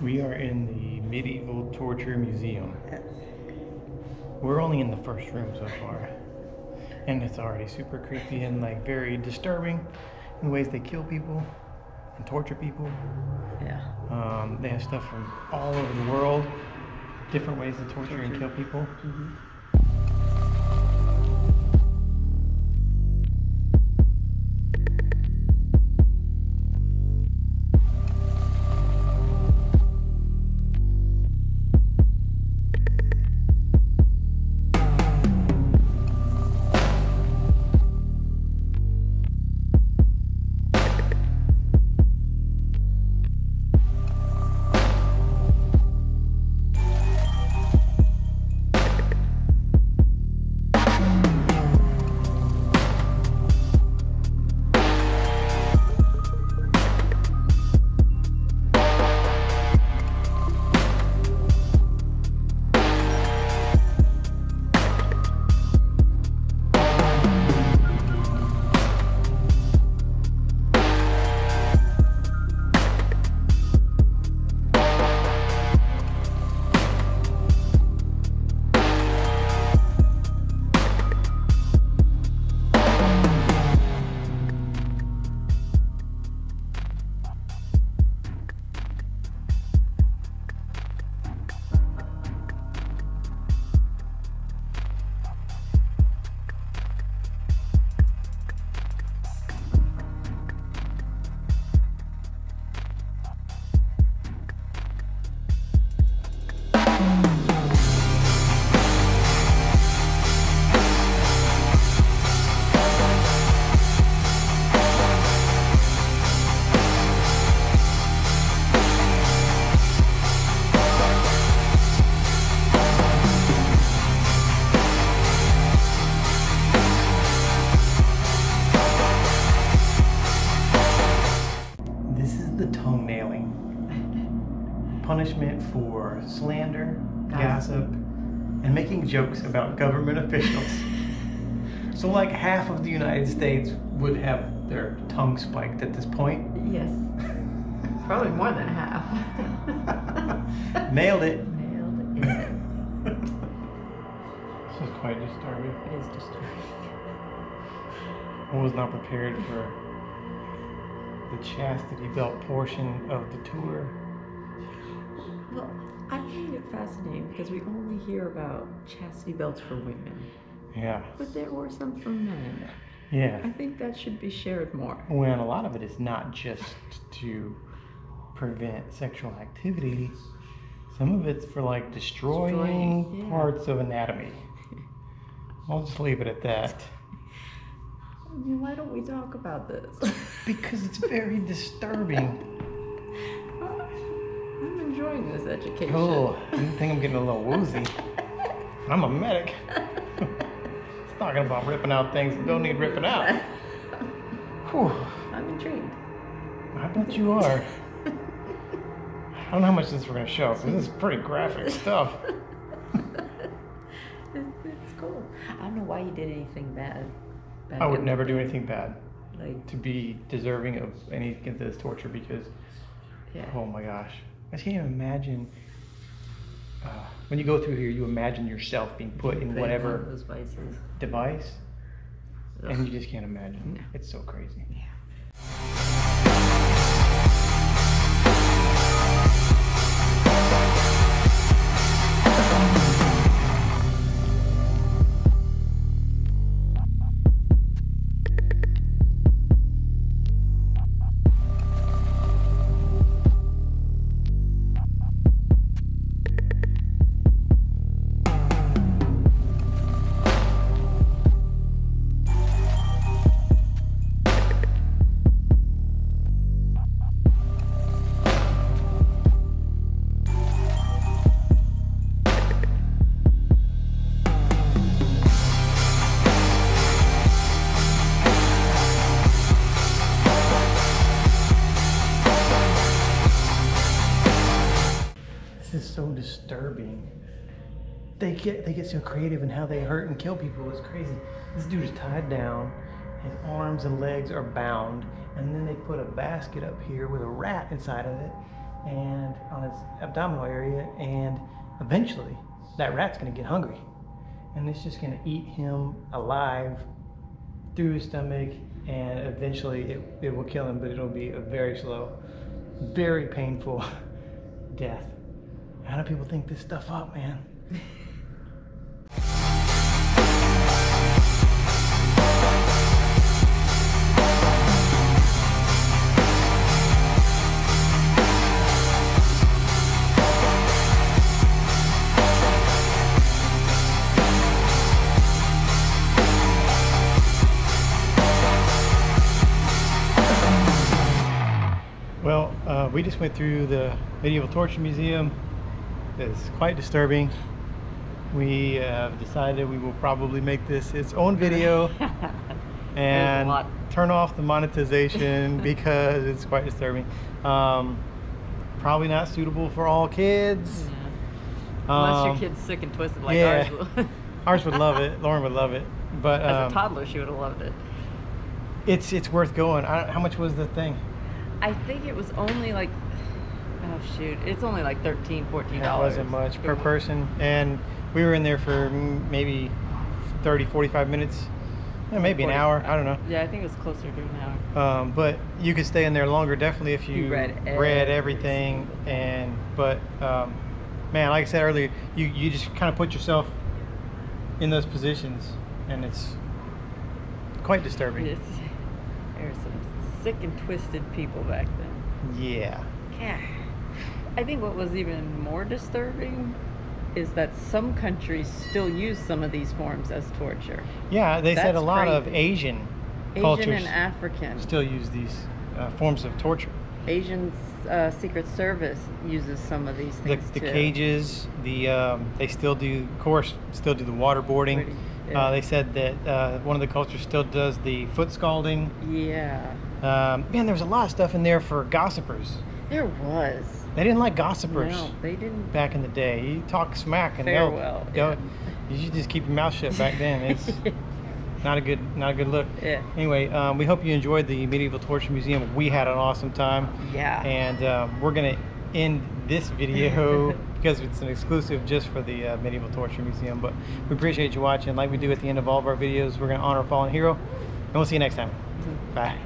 We are in the Medieval Torture Museum. We're only in the first room so far. And it's already super creepy and like very disturbing in the ways they kill people and torture people. Yeah. Um, they have stuff from all over the world, different ways to torture and kill people. This for slander, gossip, and making jokes about government officials. so, like half of the United States would have their tongue spiked at this point. Yes. Probably more than half. Nailed it. Nailed it. This is quite disturbing. It is disturbing. I was not prepared for the chastity belt portion of the tour. Well, I find it fascinating because we only hear about chastity belts for women, Yeah. but there were some for men. Yeah. I think that should be shared more. And a lot of it is not just to prevent sexual activity, some of it's for like destroying, Destroying, yeah. parts of anatomy. I'll just leave it at that. I mean, why don't we talk about this? Because it's very disturbing. I'm enjoying this education. Oh, I think I'm getting a little woozy. I'm a medic. it's talking about ripping out things that don't need ripping out. Whew, I'm intrigued. I bet you are. I don't know how much this we're gonna show, because this is pretty graphic stuff. It's, it's cool. I don't know why you did anything bad. back I would never do anything bad Like, to be deserving of any of this torture because, yeah. oh my gosh, I just can't even imagine. Uh, when you go through here, you imagine yourself being put in whatever device, and you just can't imagine. It's so crazy. Yeah. Is so disturbing. They get they get so creative in how they hurt and kill people. It's crazy. This dude is tied down. His arms and legs are bound, and then they put a basket up here with a rat inside of it, and on his abdominal area, and eventually that rat's gonna get hungry, and it's just gonna eat him alive through his stomach, and eventually it, it will kill him, but it'll be a very slow, very painful death. How do people think this stuff up, man? Well, uh, we just went through the Medieval Torture Museum. It's quite disturbing. We have decided we will probably make this its own video and turn off the monetization because it's quite disturbing. Um, probably not suitable for all kids. Unless your Um, kid's sick and twisted like yeah. ours. Ours would love it. Lauren would love it. But As um, a toddler, she would have loved it. it's it's worth going. I don't, how much was the thing? I think it was only like, oh shoot, it's only like 13 14 That dollars. wasn't much per person. And we were in there for maybe 30, 45 minutes. Yeah, maybe an hour. I don't know. Yeah, I think it was closer to an hour. Um, but you could stay in there longer, definitely, if you, You read read everything. And but um, man, like I said earlier, you you just kind of put yourself in those positions, and it's quite disturbing. It's, there were some sick and twisted people back then. Yeah. Yeah. I think what was even more disturbing is that some countries still use some of these forms as torture. Yeah, they said a That's lot of crazy. Asian, Asian cultures and African. still use these uh, forms of torture. Asian uh, Secret Service uses some of these things the too. cages, the um, they still do, of course, still do the waterboarding. Pretty- yeah. Uh, they said that uh, one of the cultures still does the foot scalding. Yeah, Um, man, there was a lot of stuff in there for gossipers. there was. They didn't like gossipers No, they didn't. back in the day. You talk smack and they'll, Farewell, they'll- yeah. you should just keep your mouth shut back then. It's not a good not a good look. Yeah. Anyway, um, we hope you enjoyed the Medieval Torture Museum. We had an awesome time. Yeah. And um, we're gonna end this video because it's an exclusive just for the uh, Medieval Torture Museum. But we appreciate you watching. Like we do at the end of all of our videos, we're gonna honor a fallen hero, and we'll see you next time. Bye.